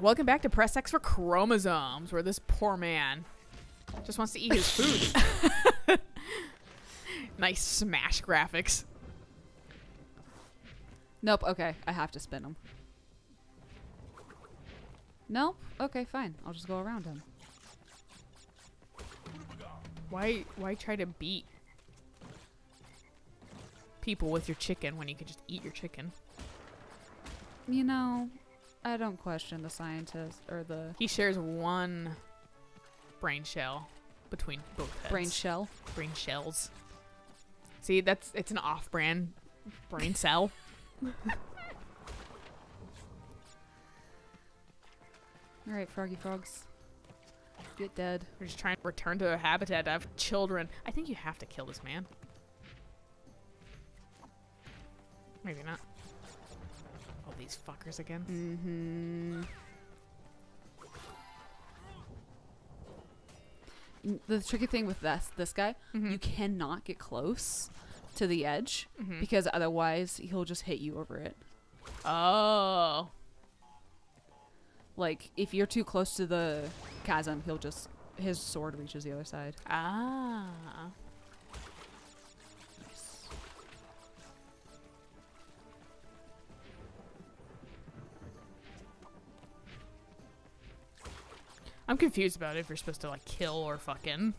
welcome back to Press X for Chromosomes, where this poor man just wants to eat his food. nice smash graphics. Nope. Okay, I have to spin him. Nope. Okay, fine. I'll just go around him. Why why try to beat people with your chicken when you could just eat your chicken? You know, I don't question the scientist or the He shares one brain shell between both heads. brain shell. brain shells. See, that's it's an off-brand brain cell. All right, froggy frogs. Get dead. We're just trying to return to their habitat to have children. I think you have to kill this man. Maybe not. These fuckers again. Mm-hmm. The tricky thing with this this guy, Mhm. you cannot get close to the edge Mhm. because otherwise he'll just hit you over it. Oh. Like if you're too close to the chasm, he'll just his sword reaches the other side. Ah. I'm confused about if you're supposed to like kill or fucking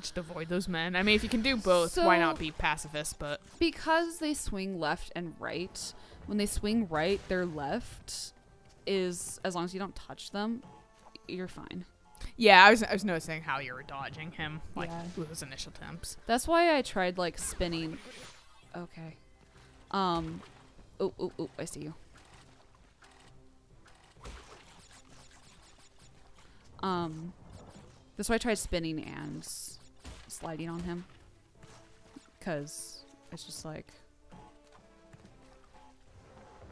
just avoid those men. I mean, if you can do both, why not be pacifist? But Because they swing left and right, when they swing right, their left is as long as you don't touch them, you're fine. yeah, I was I was noticing how you were dodging him like Yeah. with those initial attempts. That's why I tried like spinning. Okay. Um. Oh, oh, oh! I see you. Um. That's why I tried spinning and sliding on him. Cause it's just like.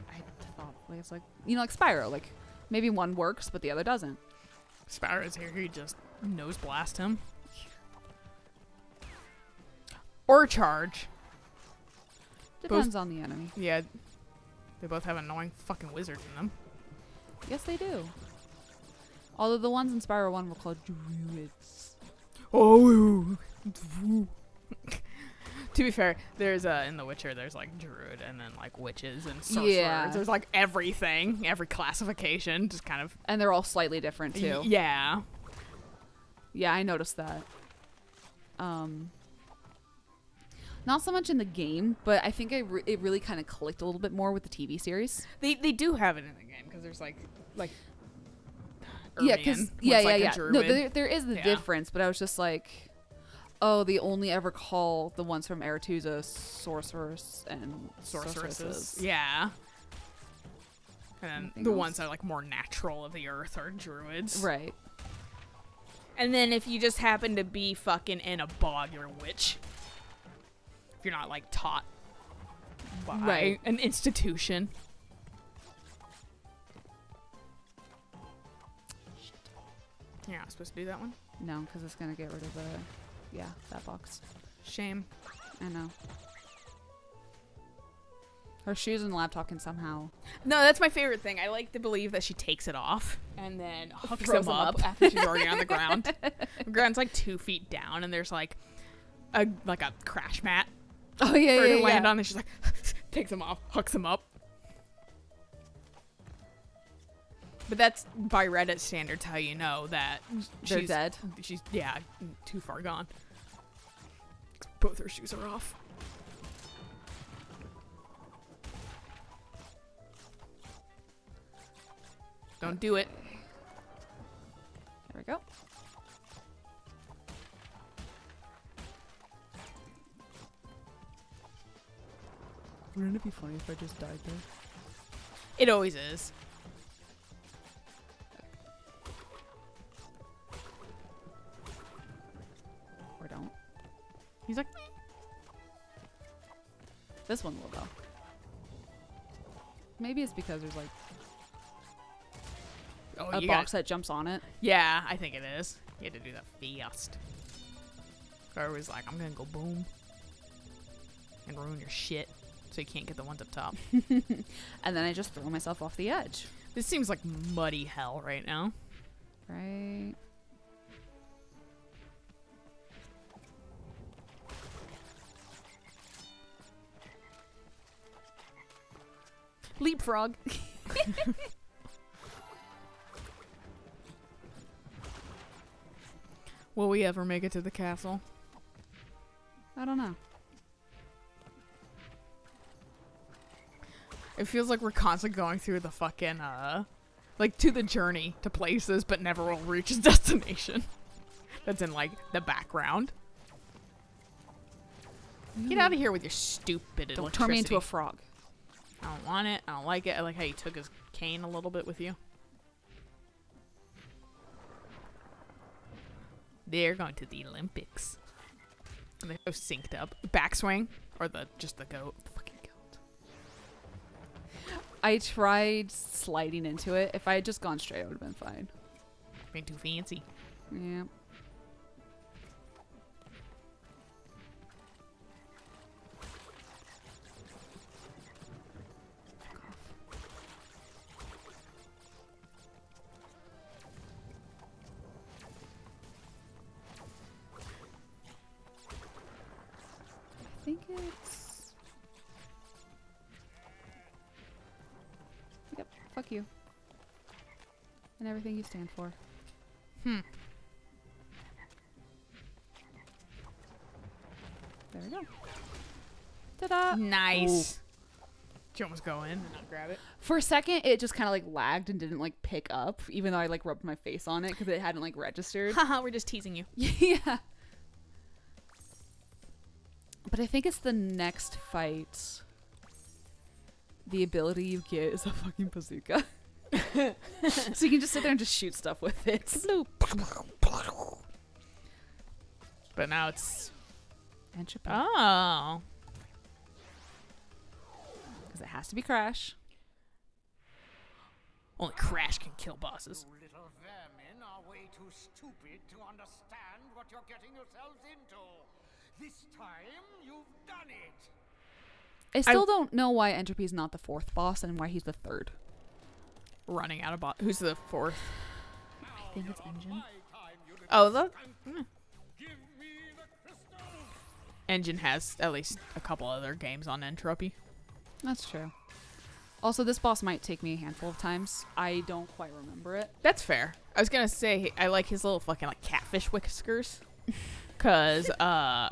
I thought like it's like you know like Spyro like maybe one works but the other doesn't. Sparrow's here. He just nose blast him. Or charge. Depends on the enemy. Yeah. They both have annoying fucking wizards in them. Yes, they do. Although the ones in Spyro One were called druids. Oh. to be fair, there's uh in The Witcher there's like druid and then like witches and sorcerers. Yeah. There's like everything, every classification, just kind of And they're all slightly different too. Y- yeah. Yeah, I noticed that. Um, not so much in the game, but I think I re- it really kind of clicked a little bit more with the TV series. They they do have it in the game because there's like like yeah, because yeah, yeah, like, a yeah. No, there, there is the Yeah. difference, but I was just like, oh, they only ever call the ones from Aretuza sorcerers and sorceresses. sorceresses. Yeah. And then the else? ones that are like more natural of the earth are druids. Right. And then if you just happen to be fucking in a bog, you're a witch. If you're not like taught by Right. an institution. You're not supposed to do that one. No, because it's gonna get rid of the, yeah, that box. Shame. I know. Her shoes and laptop can somehow No, that's my favorite thing. I like to believe that she takes it off and then hooks them up, up. after she's already on the ground. The ground's like two feet down, and there's like a like a crash mat Oh yeah, for her yeah, to land on. And she's like takes them off, hooks them up. But that's by Reddit standards how you know that They're she's dead. She's yeah, too far gone. Both her shoes are off. Don't do it. There we go. Wouldn't it be funny if I just died there? It always is. He's like, This one will though. Maybe it's because there's like oh, a box that jumps on it. Yeah, I think it is. You had to do that fast. Or was like, I'm gonna go boom and ruin your shit, so you can't get the ones up top. And then I just throw myself off the edge. This seems like muddy hell right now. Right. Leapfrog. Will we ever make it to the castle? I don't know. It feels like we're constantly going through the fucking uh like to the journey to places but never will reach a destination. That's in like the background. Get out of here with your stupid Don't turn me into a frog. I don't want it. I don't like it. I like how you took his cane a little bit with you. They're going to the Olympics. And they're so synced up. Backswing or the just the goat. Fucking goat. I tried sliding into it. If I had just gone straight, I would have been fine. Being too fancy. Yeah. Everything you stand for. Hmm. There we go. Ta-da! Nice. Did you almost go in and not grab it? For a second, it just kind of like lagged and didn't like pick up, even though I like rubbed my face on it because it hadn't like registered. Haha, we're just teasing you. yeah. But I think it's the next fight. The ability you get is a fucking bazooka. so you can just sit there and just shoot stuff with it. But now it's N. Tropy. oh. Because it has to be Crash. Only Crash can kill bosses. You little vermin are way too stupid to understand what you're getting yourselves into. This time, you've done it. I still don't know why N. Tropy is not the fourth boss and why he's the third. Running out of boss. Who's the fourth? I think it's N. Gin. My time, you little Oh, the skunk. Give me the crystal. N. Gin has at least a couple other games on N. Tropy. That's true. Also, this boss might take me a handful of times. I don't quite remember it. That's fair. I was gonna say I like his little fucking like catfish whiskers, cause uh,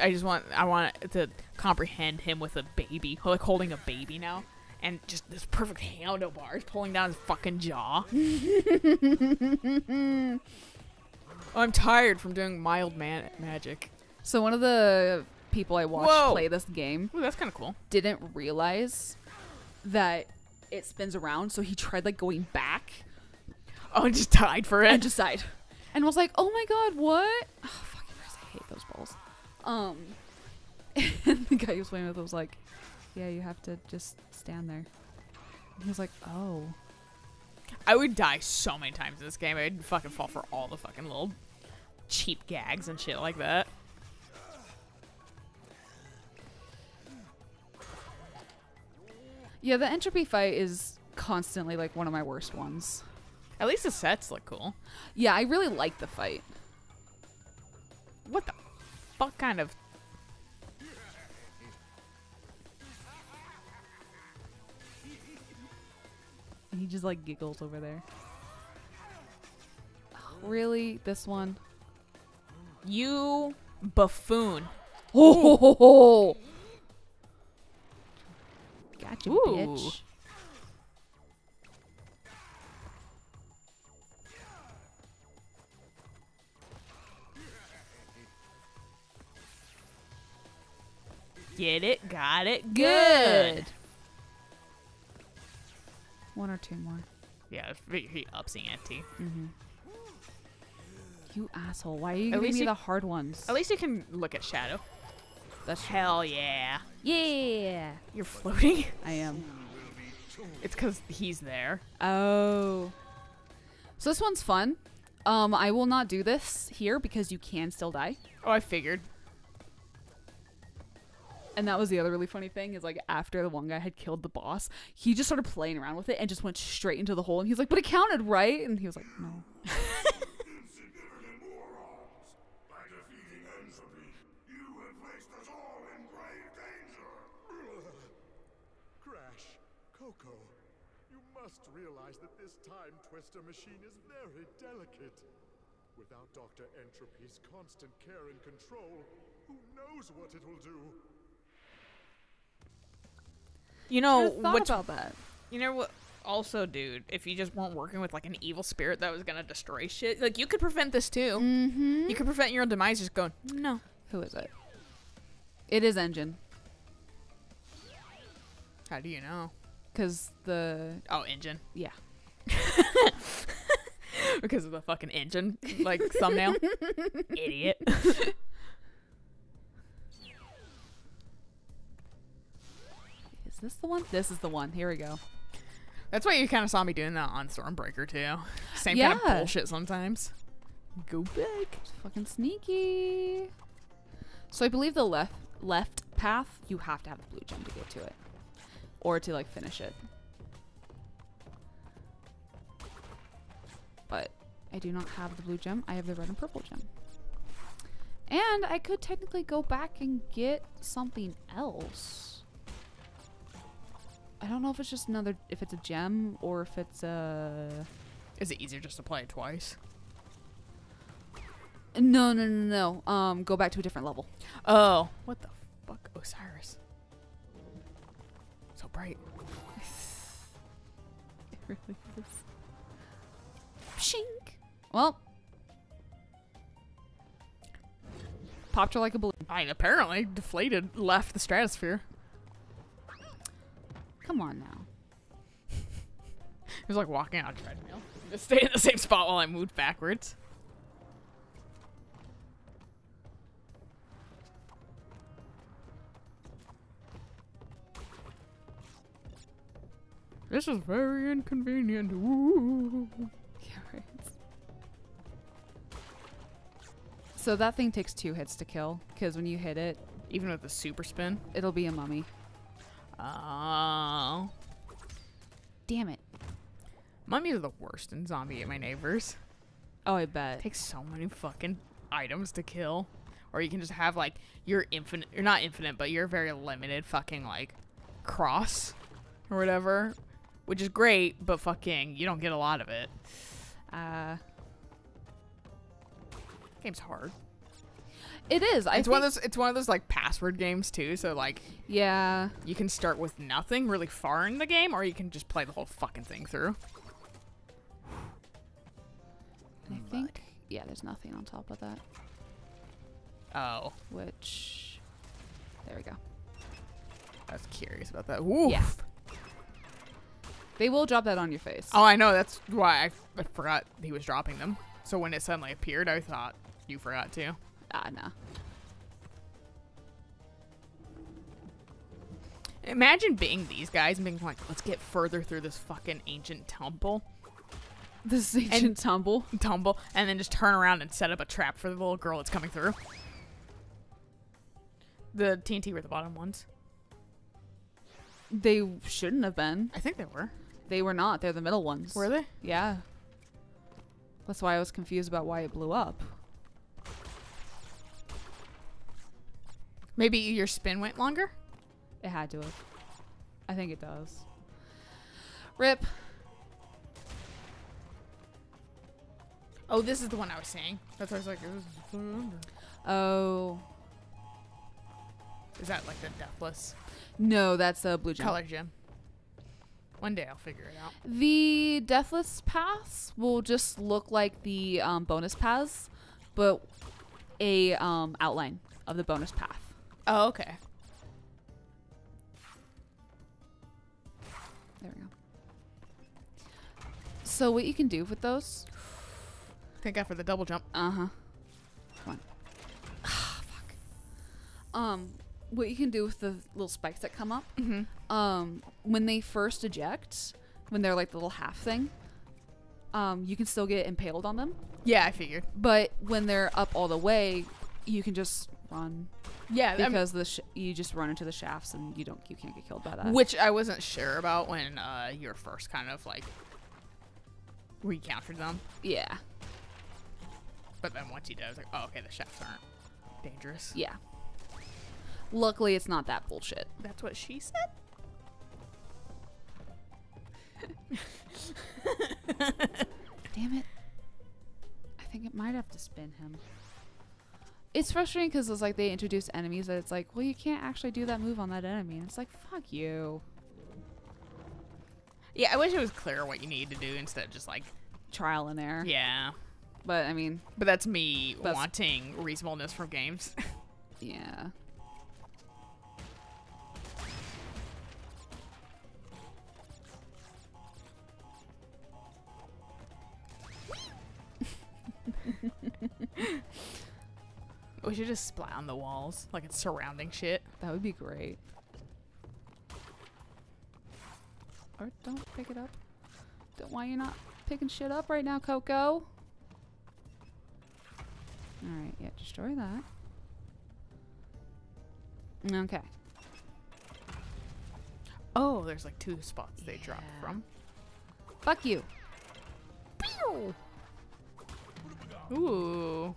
I just want I want to comprehend him with a baby, like holding a baby now, and just this perfect handlebars pulling down his fucking jaw. I'm tired from doing mild man- magic. So one of the people I watched Whoa. play this game Ooh, that's kind of cool. didn't realize that it spins around, so he tried like going back Oh, and just died for it. and just died, and was like, "Oh my god, what? Oh, fucking Christ, I hate those balls." Um, and the guy he was playing with was like, "Yeah, you have to just stand there." And he was like, "Oh." I would die so many times in this game. I'd fucking fall for all the fucking little cheap gags and shit like that. Yeah, the N. Tropy fight is constantly like one of my worst ones. At least the sets look cool. Yeah, I really like the fight. What the fuck kind of he just like giggles over there. Really? This one? you buffoon? Oh! Gotcha, Ooh. bitch. Get it? Got it? Good. Good. One or two more. Yeah, he ups the ante. Mm-hmm. You asshole! Why are you At giving least me you- the hard ones? At least you can look at Shadow. That's Hell yeah. yeah. You're floating? I am. It's because he's there. Oh. So this one's fun. Um, I will not do this here because you can still die. Oh, I figured. And that was the other really funny thing is like after the one guy had killed the boss, he just started playing around with it and just went straight into the hole. And he's like, "But it counted, right?" And he was like, "No." Realize that this time twister machine is very delicate. Without Dr. N. Tropy's constant care and control, who knows what it will do? You know what's about that. You know what? Also, dude, if you just weren't working with like an evil spirit that was gonna destroy shit, like you could prevent this too. Mm-hmm. You could prevent your own demise. Just going, no. Who is it? It is N. Gin, How do you know? because the Oh, N. Gin. yeah. because of the fucking N. Gin, like thumbnail. Idiot. Is this the one? This is the one. Here we go. That's why you kind of saw me doing that on Stormbreaker too. Same kind of bullshit sometimes. Go back. It's fucking sneaky. So I believe the left left path you have to have the blue gem to get to it, or to like finish it. But I do not have the blue gem. I have the red and purple gem. And I could technically go back and get something else. I don't know if it's just another if it's a gem or if it's a Is it easier just to play it twice? no no no no um go back to a different level. Oh, what the fuck, Osiris? So bright. It really is. Shink. Well, popped her like a balloon. I apparently deflated, left the stratosphere. Come on now. It was like walking on a treadmill. Just stay in the same spot while I moved backwards. This is very inconvenient. Ooh. Yeah, right. So that thing takes two hits to kill, because when you hit it, Even with the super spin. it'll be a mummy. Oh. Damn it. Mummies are the worst in Zombies Ate My Neighbors. Oh, I bet. It takes so many fucking items to kill. Or you can just have like your infinite you're not infinite, but you're very limited fucking like cross or whatever. Which is great, but fucking you don't get a lot of it. Uh, Game's hard. It is. I it's one of those it's one of those like password games too, so like Yeah. you can start with nothing really far in the game, or you can just play the whole fucking thing through. I think. Yeah, there's nothing on top of that. Oh. Which. There we go. I was curious about that. Ooh. Yeah. They will drop that on your face. Oh, I know. That's why I, I forgot he was dropping them. So when it suddenly appeared, I thought you forgot too. Ah, nah. Imagine being these guys and being like, let's get further through this fucking ancient temple, This is ancient tumble. tumble, and then just turn around and set up a trap for the little girl that's coming through. The TNT were the bottom ones. They shouldn't have been. I think they were. They were not. They're the middle ones. Were they? Yeah. That's why I was confused about why it blew up. Maybe your spin went longer? It had to have. I think it does. Rip. Oh, this is the one I was saying. That's why I was like, this is further. Oh. Is that like the deathless No, that's a blue gem. color gem? One day I'll figure it out. The deathless paths will just look like the um, bonus paths, but a um, outline of the bonus path. Oh, okay. There we go. So what you can do with those? Thank God for the double jump. Uh huh. Come on. Ah, fuck. Um, what you can do with the little spikes that come up? Mm-hmm. Um, when they first eject, when they're like the little half thing, um, you can still get impaled on them. Yeah, I figured. But when they're up all the way, you can just run Yeah, I'm- because the sh- you just run into the shafts and you don't you can't get killed by that. which I wasn't sure about when uh, you were first kind of like recountered them. yeah, But then once you did, I was like, oh, okay, the shafts aren't dangerous. yeah. Luckily, it's not that bullshit. That's what she said. Damn it! I think it might have to spin him. It's frustrating because it's like they introduce enemies that it's like, well, you can't actually do that move on that enemy, and it's like, fuck you. Yeah, I wish it was clear what you need to do instead of just like, Trial and error. yeah. But I mean, But that's me That's- wanting reasonableness from games. yeah. We should just splat on the walls like it's surrounding shit. That would be great. Or don't pick it up. Don't, why you not picking shit up right now, Coco? Alright, yeah, destroy that. Okay. Oh, there's like two spots they drop from. Fuck you. Ooh,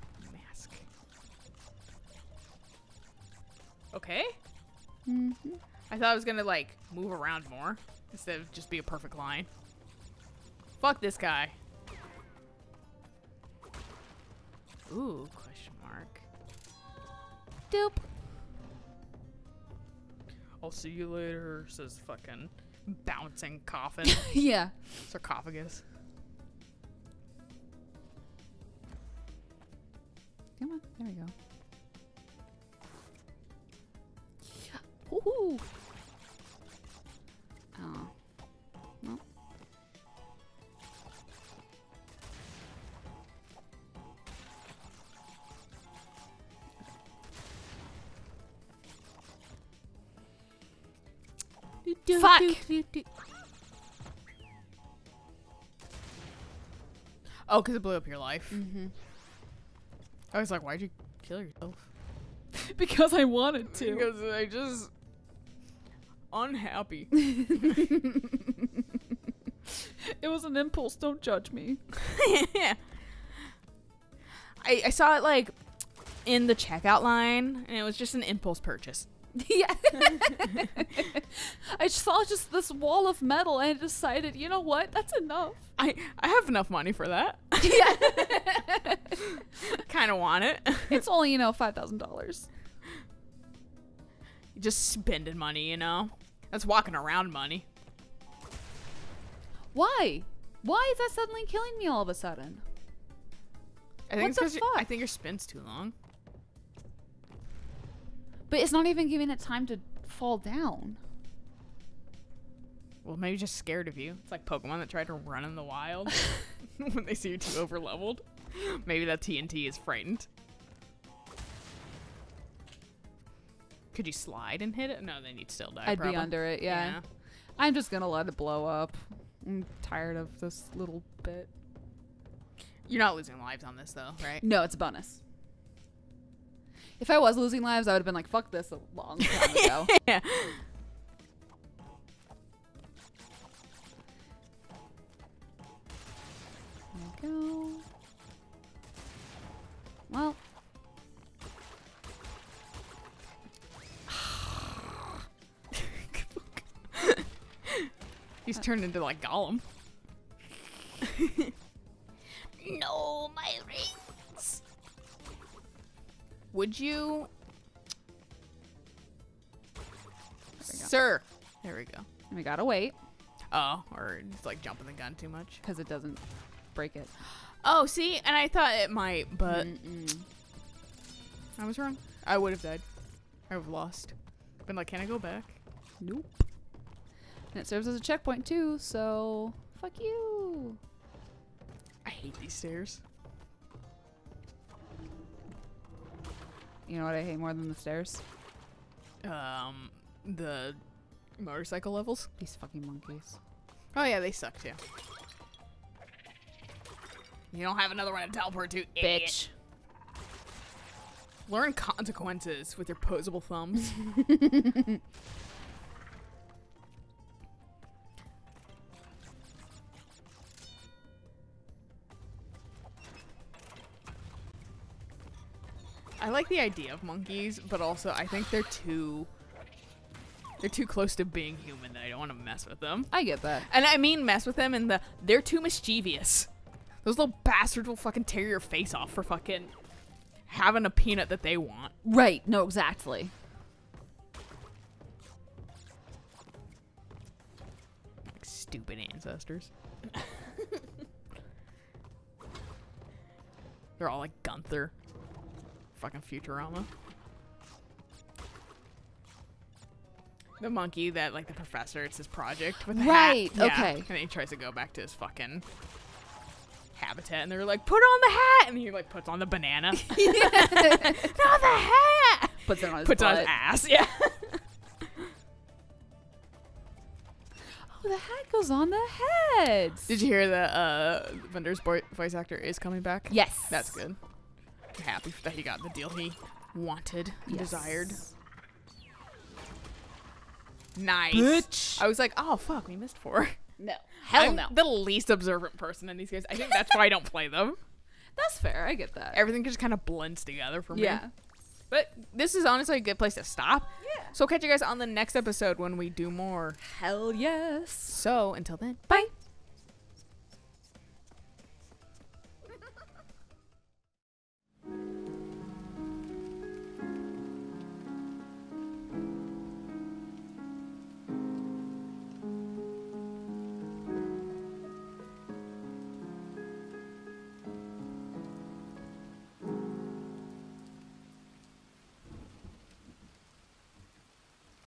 Okay. hmm I thought I was gonna like move around more instead of just be a perfect line. Fuck this guy. Ooh, question mark. Doop. I'll see you later, says fucking bouncing coffin yeah. sarcophagus. Come on. There we go. Woohoo! Oh. No. Fuck! Oh, because it blew up your life. Mm-hmm. I was like, why'd you kill yourself? Because I wanted to. Because I just unhappy. it was an impulse. Don't judge me. yeah. I, I saw it like in the checkout line, and it was just an impulse purchase. yeah. I saw just this wall of metal and I decided, you know what? That's enough. I I have enough money for that. Yeah. kind of want it. it's only, you know, $5,000. Just spending money, you know. That's walking around money. Why? Why is that suddenly killing me all of a sudden? I think What the your- I think your spin's too long. But it's not even giving it time to fall down. Well, maybe just scared of you. It's like Pokemon that tried to run in the wild when they see you too over leveled. Maybe that TNT is frightened. Could you slide and hit it? No, then you'd still die. I'd probably. be under it, yeah. I'm just gonna let it blow up. I'm tired of this little bit. You're not losing lives on this though, right? No, it's a bonus. If I was losing lives, I would have been like, fuck this a long time ago. yeah. There we go. Well, He's turned into like Gollum. no, my rings. Would you, go. sir? There we go. we gotta wait Oh, or it's like jumping the gun too much. because it doesn't break it. Oh, see, and I thought it might, but Mm-mm. I was wrong. I would have died. I would have lost. Been like, can I go back? Nope. And it serves as a checkpoint too, so fuck you. I hate these stairs. You know what I hate more than the stairs? Um, the motorcycle levels. These fucking monkeys. Oh yeah, they suck too. You don't have another one to teleport to, idiot. Bitch. Learn consequences with your posable thumbs. like the idea of monkeys, but also I think they're too they're too close to being human that I don't want to mess with them. I get that. And I mean mess with them in the they're too mischievous. Those little bastards will fucking tear your face off for fucking having a peanut that they want. Right. No, exactly. Like stupid ancestors. They're all like Guenter. Fucking Futurama. The monkey that like the professor, it's his project with the Right, hat. Yeah. okay. And then he tries to go back to his fucking habitat and they're like, put on the hat and he like puts on the banana. Not the hat Puts it on his Puts on his ass, yeah. Oh, the hat goes on the head. Did you hear that uh Bender's boy- voice actor is coming back? Yes. That's good. I'm happy that he got the deal he wanted and Yes. desired. Nice. Bitch. I was like, oh fuck, we missed four. No. Hell I'm no. the least observant person in these games. I think that's why I don't play them. That's fair. I get that. Everything just kind of blends together for me. yeah. But this is honestly a good place to stop. Yeah. So I'll catch you guys on the next episode when we do more. Hell yes. So until then, Bye.